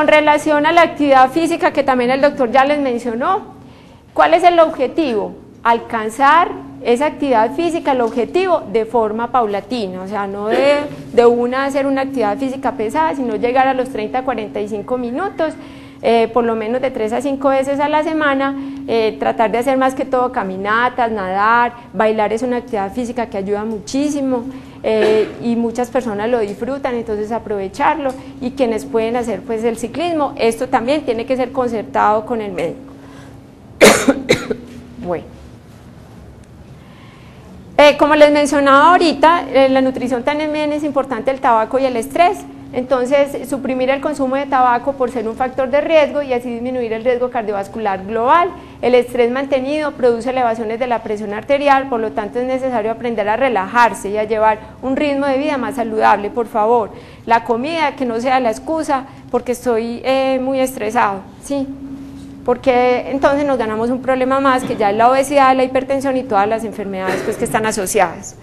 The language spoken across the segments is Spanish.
con relación a la actividad física que también el doctor ya les mencionó, ¿cuál es el objetivo? Alcanzar esa actividad física, el objetivo de forma paulatina, o sea, no de, de una hacer una actividad física pesada, sino llegar a los 30 45 minutos eh, por lo menos de 3 a 5 veces a la semana, eh, tratar de hacer más que todo caminatas, nadar, bailar es una actividad física que ayuda muchísimo eh, y muchas personas lo disfrutan, entonces aprovecharlo y quienes pueden hacer pues el ciclismo, esto también tiene que ser concertado con el médico. bueno. como les mencionaba ahorita, la nutrición también es importante el tabaco y el estrés. Entonces, suprimir el consumo de tabaco por ser un factor de riesgo y así disminuir el riesgo cardiovascular global. El estrés mantenido produce elevaciones de la presión arterial, por lo tanto es necesario aprender a relajarse y a llevar un ritmo de vida más saludable, por favor. La comida, que no sea la excusa porque estoy eh, muy estresado, ¿sí? Porque entonces nos ganamos un problema más que ya es la obesidad, la hipertensión y todas las enfermedades pues, que están asociadas.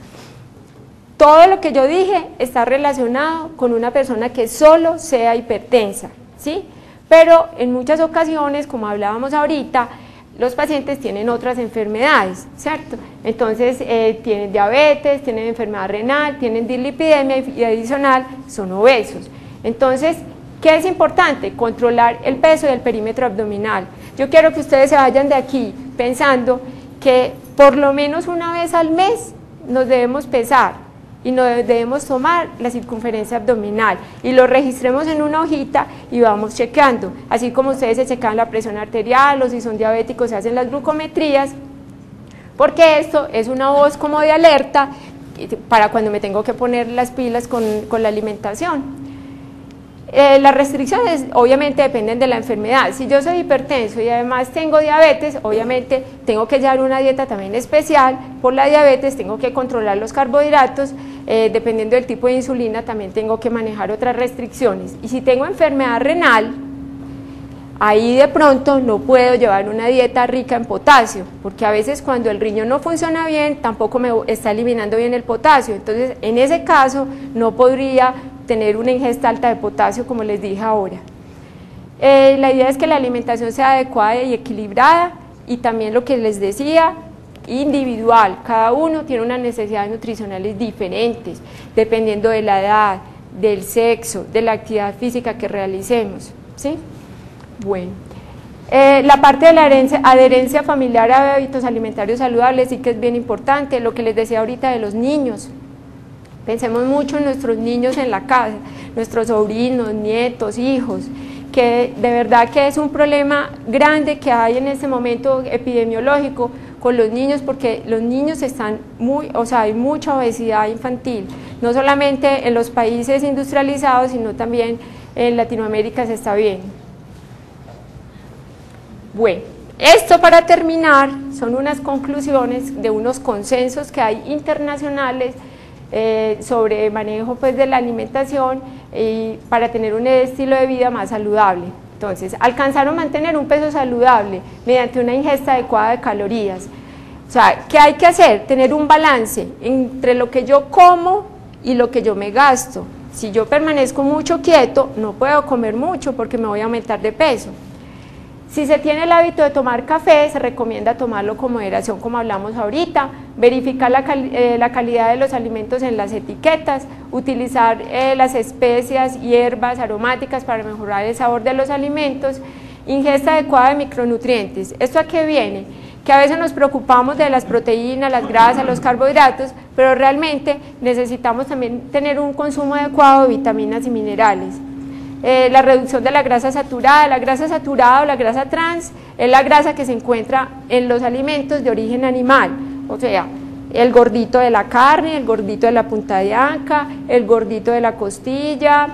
Todo lo que yo dije está relacionado con una persona que solo sea hipertensa, ¿sí? Pero en muchas ocasiones, como hablábamos ahorita, los pacientes tienen otras enfermedades, ¿cierto? Entonces eh, tienen diabetes, tienen enfermedad renal, tienen dislipidemia y adicional son obesos. Entonces, ¿qué es importante? Controlar el peso y el perímetro abdominal. Yo quiero que ustedes se vayan de aquí pensando que por lo menos una vez al mes nos debemos pesar y no debemos tomar la circunferencia abdominal y lo registremos en una hojita y vamos chequeando, así como ustedes se checan la presión arterial o si son diabéticos se hacen las glucometrías, porque esto es una voz como de alerta para cuando me tengo que poner las pilas con, con la alimentación. Eh, las restricciones obviamente dependen de la enfermedad. Si yo soy hipertenso y además tengo diabetes, obviamente tengo que llevar una dieta también especial. Por la diabetes tengo que controlar los carbohidratos. Eh, dependiendo del tipo de insulina también tengo que manejar otras restricciones. Y si tengo enfermedad renal, ahí de pronto no puedo llevar una dieta rica en potasio, porque a veces cuando el riñón no funciona bien, tampoco me está eliminando bien el potasio. Entonces, en ese caso, no podría tener una ingesta alta de potasio, como les dije ahora. Eh, la idea es que la alimentación sea adecuada y equilibrada y también lo que les decía, individual. Cada uno tiene unas necesidades nutricionales diferentes, dependiendo de la edad, del sexo, de la actividad física que realicemos. ¿sí? Bueno. Eh, la parte de la adherencia familiar a hábitos alimentarios saludables sí que es bien importante, lo que les decía ahorita de los niños, Pensemos mucho en nuestros niños en la casa, nuestros sobrinos, nietos, hijos, que de verdad que es un problema grande que hay en este momento epidemiológico con los niños porque los niños están muy, o sea, hay mucha obesidad infantil, no solamente en los países industrializados, sino también en Latinoamérica se está viendo. Bueno, esto para terminar son unas conclusiones de unos consensos que hay internacionales eh, sobre manejo pues, de la alimentación y para tener un estilo de vida más saludable. Entonces, alcanzar o mantener un peso saludable mediante una ingesta adecuada de calorías. O sea, ¿qué hay que hacer? Tener un balance entre lo que yo como y lo que yo me gasto. Si yo permanezco mucho quieto, no puedo comer mucho porque me voy a aumentar de peso. Si se tiene el hábito de tomar café, se recomienda tomarlo con moderación, como hablamos ahorita, verificar la, eh, calidad de los alimentos en las etiquetas, utilizar eh, las especias, hierbas aromáticas para mejorar el sabor de los alimentos, ingesta adecuada de micronutrientes. ¿Esto a qué viene? Que a veces nos preocupamos de las proteínas, las grasas, los carbohidratos, pero realmente necesitamos también tener un consumo adecuado de vitaminas y minerales. Eh, la reducción de la grasa saturada. La grasa saturada o la grasa trans es la grasa que se encuentra en los alimentos de origen animal, o sea, el gordito de la carne, el gordito de la punta de anca, el gordito de la costilla,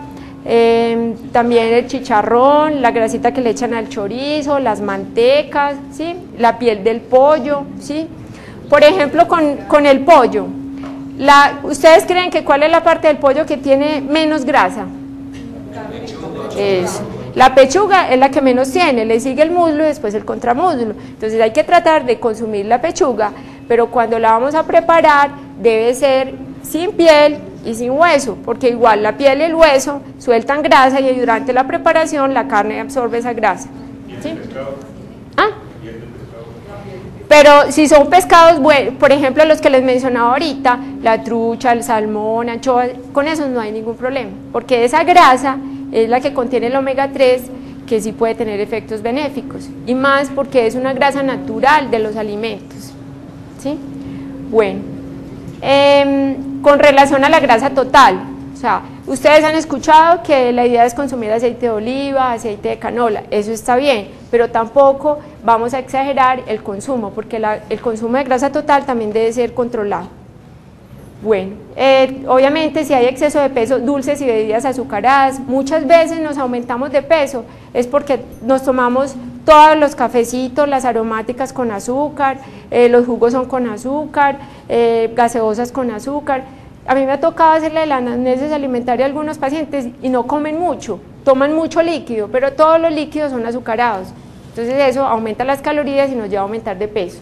em, también el chicharrón, la grasita que le echan al chorizo, las mantecas, ¿sí? la piel del pollo. ¿sí? Por ejemplo, con, con el pollo, ¿ustedes creen que cuál es la parte del pollo que tiene menos grasa? Es, la pechuga es la que menos tiene, le sigue el muslo y después el contramuslo. Entonces hay que tratar de consumir la pechuga, pero cuando la vamos a preparar debe ser sin piel y sin hueso, porque igual la piel y el hueso sueltan grasa y durante la preparación la carne absorbe esa grasa. ¿sí? ¿Ah? Pero si son pescados, por ejemplo, los que les mencionaba ahorita, la trucha, el salmón, anchoa, con esos no hay ningún problema, porque esa grasa es la que contiene el omega 3 que sí puede tener efectos benéficos, y más porque es una grasa natural de los alimentos. ¿sí? Bueno, em, con relación a la grasa total, o sea, ustedes han escuchado que la idea es consumir aceite de oliva, aceite de canola, eso está bien, pero tampoco vamos a exagerar el consumo, porque el consumo de grasa total también debe ser controlado. Bueno, eh, obviamente si hay exceso de peso, dulces y bebidas azucaradas, muchas veces nos aumentamos de peso, es porque nos tomamos todos los cafecitos, las aromáticas con azúcar, eh, los jugos son con azúcar, eh, gaseosas con azúcar. A mí me ha tocado hacerle la anamnesis alimentaria a algunos pacientes y no comen mucho, toman mucho líquido, pero todos los líquidos son azucarados. Entonces eso aumenta las calorías y nos lleva a aumentar de peso.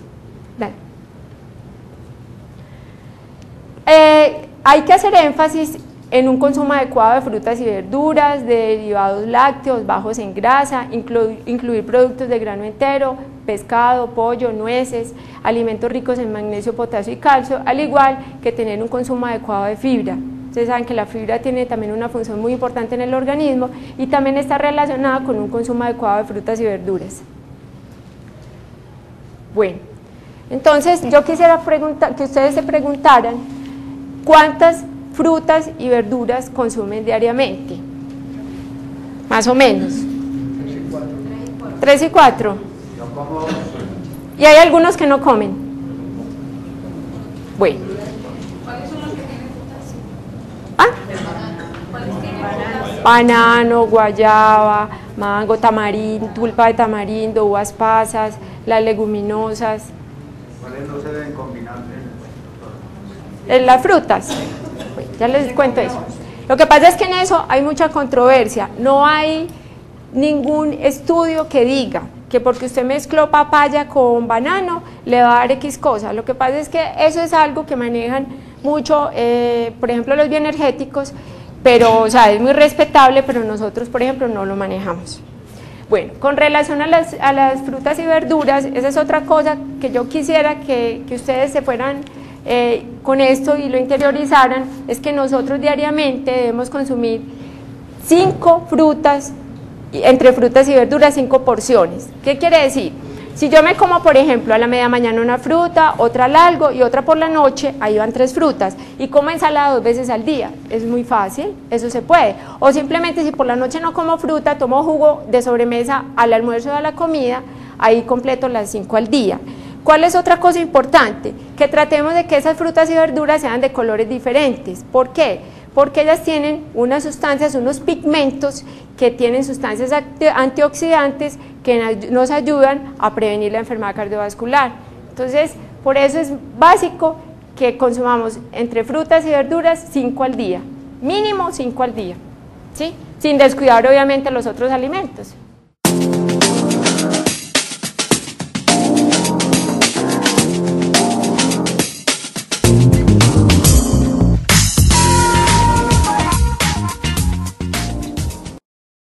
Eh, hay que hacer énfasis en un consumo adecuado de frutas y verduras, de derivados lácteos, bajos en grasa, incluir productos de grano entero, pescado, pollo, nueces, alimentos ricos en magnesio, potasio y calcio, al igual que tener un consumo adecuado de fibra. Ustedes saben que la fibra tiene también una función muy importante en el organismo y también está relacionada con un consumo adecuado de frutas y verduras. Bueno, entonces yo quisiera preguntar, que ustedes se preguntaran ¿Cuántas frutas y verduras consumen diariamente? Más o menos. Tres y cuatro. Y hay algunos que no comen. Bueno. ¿Cuáles son los que tienen ¿Ah? Banano, guayaba, mango, tamarindo, tulpa de tamarindo, uvas pasas, las leguminosas. ¿Cuáles no se deben combinar? en las frutas. ya les cuento eso. Lo que pasa es que en eso hay mucha controversia. No hay ningún estudio que diga que porque usted mezcló papaya con banano le va a dar X cosa. Lo que pasa es que eso es algo que manejan mucho, eh, por ejemplo, los bioenergéticos, pero o sea, es muy respetable, pero nosotros, por ejemplo, no lo manejamos. Bueno, con relación a las, a las frutas y verduras, esa es otra cosa que yo quisiera que, que ustedes se fueran eh, con esto y lo interiorizaran es que nosotros diariamente debemos consumir cinco frutas, entre frutas y verduras, cinco porciones. ¿Qué quiere decir? Si yo me como, por ejemplo, a la media mañana una fruta, otra al algo y otra por la noche, ahí van tres frutas. Y como ensalada dos veces al día. Es muy fácil, eso se puede. O simplemente si por la noche no como fruta, tomo jugo de sobremesa al almuerzo o a la comida, ahí completo las cinco al día. ¿Cuál es otra cosa importante? Que tratemos de que esas frutas y verduras sean de colores diferentes. ¿Por qué? Porque ellas tienen unas sustancias, unos pigmentos que tienen sustancias antioxidantes que nos ayudan a prevenir la enfermedad cardiovascular. Entonces, por eso es básico que consumamos entre frutas y verduras 5 al día, mínimo 5 al día, ¿sí? sin descuidar obviamente los otros alimentos.